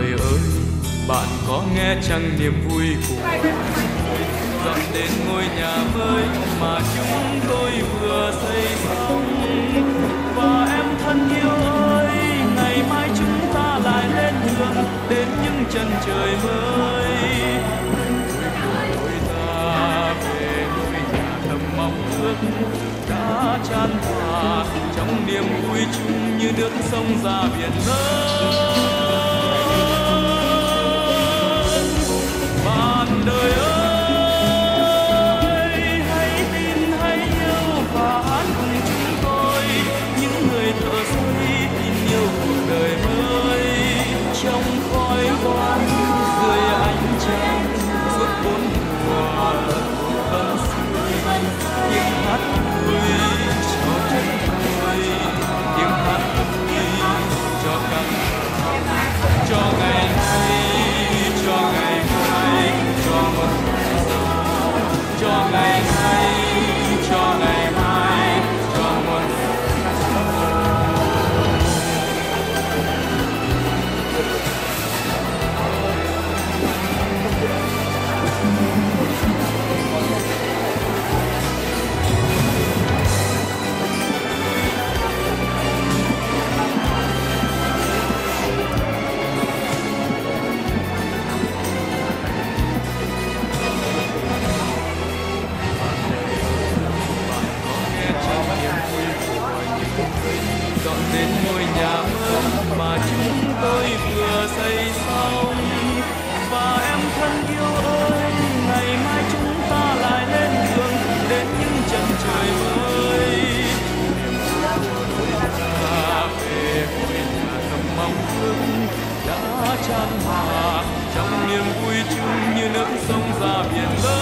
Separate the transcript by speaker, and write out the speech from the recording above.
Speaker 1: Người ơi, bạn có nghe trăng niềm vui của dọn đến ngôi nhà mới mà chúng tôi vừa xây xong. Và em thân yêu ơi ngày mai chúng ta lại lên đường đến những chân trời mới. Ta về ngôi nhà thầm mong ước đã tràn hòa. Trong niềm vui chung như nước sông ra biển lớn mà chúng tôi vừa xây xong và em thân yêu ơi ngày mai chúng ta lại lên đường đến những chân trời mới và về ngôi nhà thầm mong ước đã chan hòa trong niềm vui chung như nước sông ra biển lớn